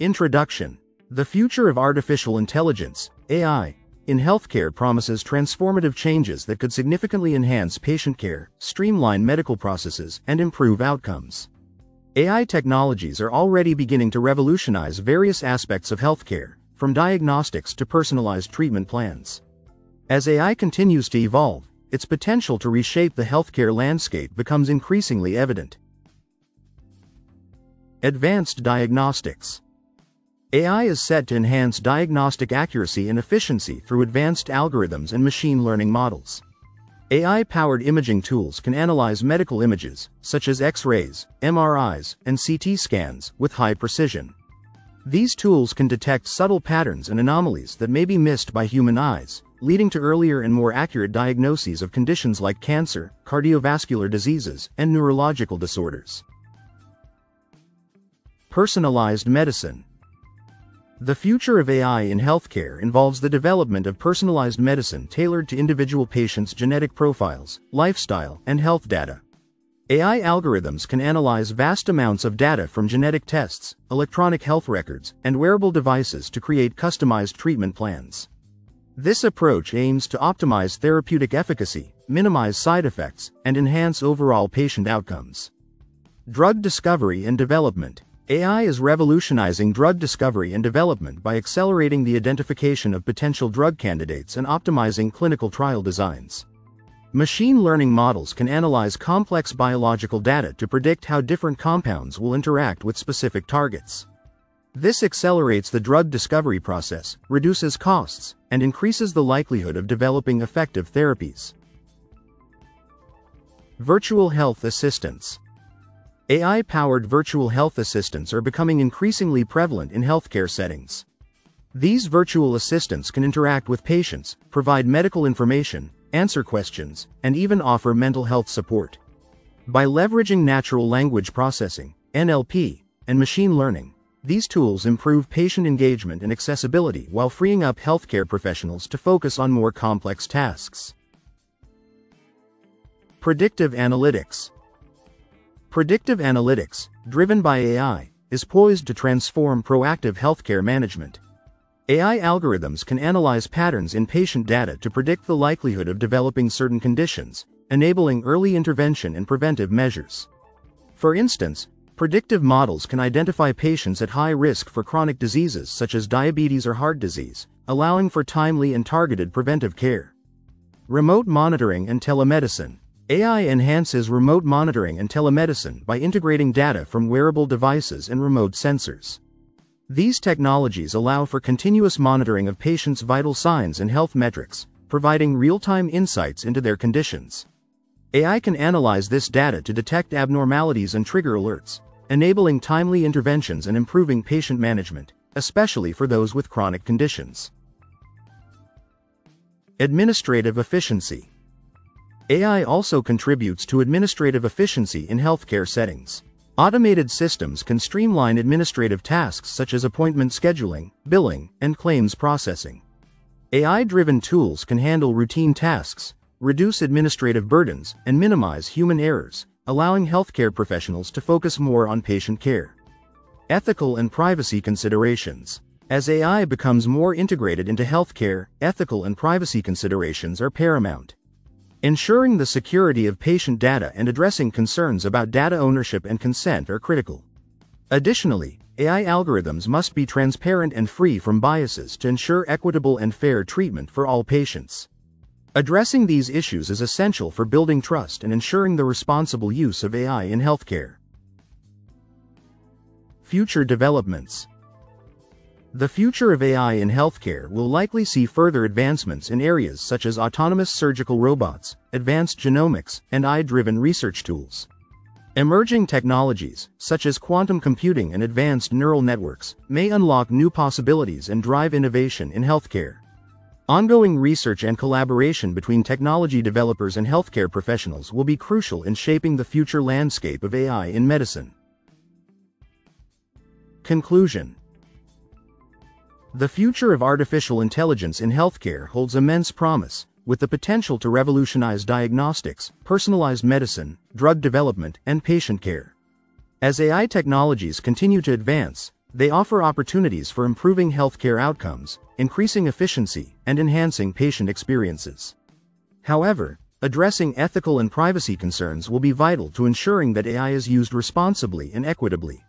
Introduction The future of artificial intelligence, AI, in healthcare promises transformative changes that could significantly enhance patient care, streamline medical processes, and improve outcomes. AI technologies are already beginning to revolutionize various aspects of healthcare, from diagnostics to personalized treatment plans. As AI continues to evolve, its potential to reshape the healthcare landscape becomes increasingly evident. Advanced Diagnostics AI is set to enhance diagnostic accuracy and efficiency through advanced algorithms and machine learning models. AI-powered imaging tools can analyze medical images, such as X-rays, MRIs, and CT scans, with high precision. These tools can detect subtle patterns and anomalies that may be missed by human eyes, leading to earlier and more accurate diagnoses of conditions like cancer, cardiovascular diseases, and neurological disorders. Personalized medicine the future of AI in healthcare involves the development of personalized medicine tailored to individual patients' genetic profiles, lifestyle, and health data. AI algorithms can analyze vast amounts of data from genetic tests, electronic health records, and wearable devices to create customized treatment plans. This approach aims to optimize therapeutic efficacy, minimize side effects, and enhance overall patient outcomes. Drug discovery and development AI is revolutionizing drug discovery and development by accelerating the identification of potential drug candidates and optimizing clinical trial designs. Machine learning models can analyze complex biological data to predict how different compounds will interact with specific targets. This accelerates the drug discovery process, reduces costs, and increases the likelihood of developing effective therapies. Virtual Health Assistants AI-powered virtual health assistants are becoming increasingly prevalent in healthcare settings. These virtual assistants can interact with patients, provide medical information, answer questions, and even offer mental health support. By leveraging natural language processing, NLP, and machine learning, these tools improve patient engagement and accessibility while freeing up healthcare professionals to focus on more complex tasks. Predictive Analytics Predictive analytics, driven by AI, is poised to transform proactive healthcare management. AI algorithms can analyze patterns in patient data to predict the likelihood of developing certain conditions, enabling early intervention and preventive measures. For instance, predictive models can identify patients at high risk for chronic diseases such as diabetes or heart disease, allowing for timely and targeted preventive care. Remote monitoring and telemedicine AI enhances remote monitoring and telemedicine by integrating data from wearable devices and remote sensors. These technologies allow for continuous monitoring of patients' vital signs and health metrics, providing real-time insights into their conditions. AI can analyze this data to detect abnormalities and trigger alerts, enabling timely interventions and improving patient management, especially for those with chronic conditions. Administrative efficiency AI also contributes to administrative efficiency in healthcare settings. Automated systems can streamline administrative tasks such as appointment scheduling, billing, and claims processing. AI-driven tools can handle routine tasks, reduce administrative burdens, and minimize human errors, allowing healthcare professionals to focus more on patient care. Ethical and privacy considerations. As AI becomes more integrated into healthcare, ethical and privacy considerations are paramount. Ensuring the security of patient data and addressing concerns about data ownership and consent are critical. Additionally, AI algorithms must be transparent and free from biases to ensure equitable and fair treatment for all patients. Addressing these issues is essential for building trust and ensuring the responsible use of AI in healthcare. Future developments the future of AI in healthcare will likely see further advancements in areas such as autonomous surgical robots, advanced genomics, and AI-driven research tools. Emerging technologies, such as quantum computing and advanced neural networks, may unlock new possibilities and drive innovation in healthcare. Ongoing research and collaboration between technology developers and healthcare professionals will be crucial in shaping the future landscape of AI in medicine. Conclusion the future of artificial intelligence in healthcare holds immense promise, with the potential to revolutionize diagnostics, personalized medicine, drug development, and patient care. As AI technologies continue to advance, They offer opportunities for improving healthcare outcomes, increasing efficiency, and enhancing patient experiences. However, addressing ethical and privacy concerns will be vital to ensuring that AI is used responsibly and equitably.